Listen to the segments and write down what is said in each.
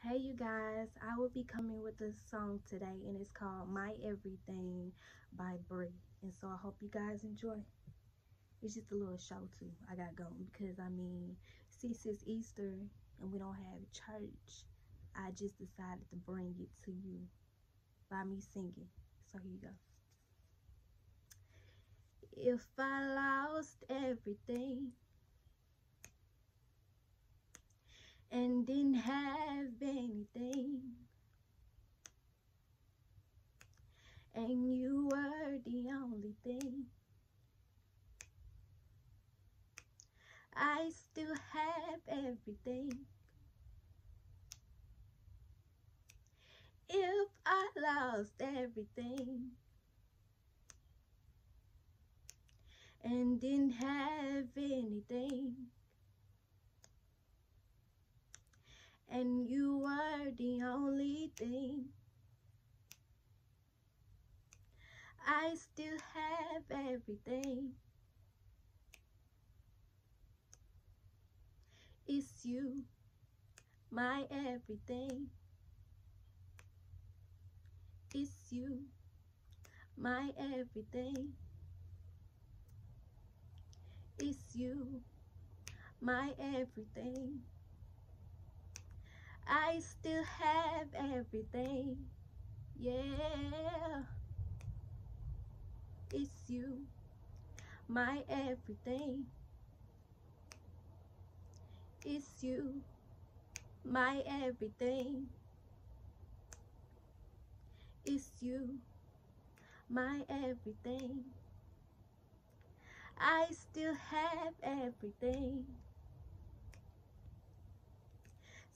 Hey you guys, I will be coming with a song today and it's called My Everything by Bri. And so I hope you guys enjoy. It's just a little show too I got going because I mean, since it's Easter and we don't have church, I just decided to bring it to you by me singing. So here you go. If I lost everything and didn't have anything. And you were the only thing. I still have everything. If I lost everything and didn't have anything and you were the only thing. I still have everything. It's you, my everything. It's you, my everything. It's you, my everything. I still have everything. Yeah. It's you, my everything. It's you, my everything. It's you, my everything. I still have everything.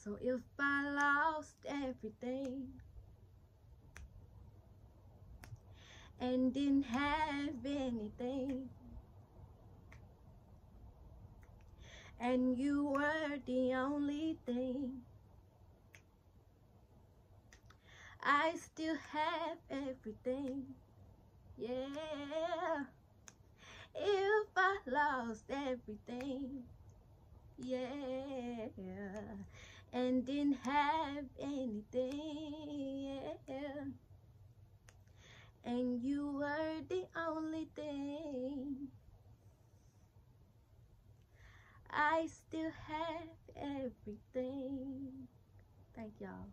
So if I lost everything and didn't have anything and you were the only thing I still have everything. Yeah. If I lost everything yeah and didn't have anything yeah. and you were the only thing I still have everything thank y'all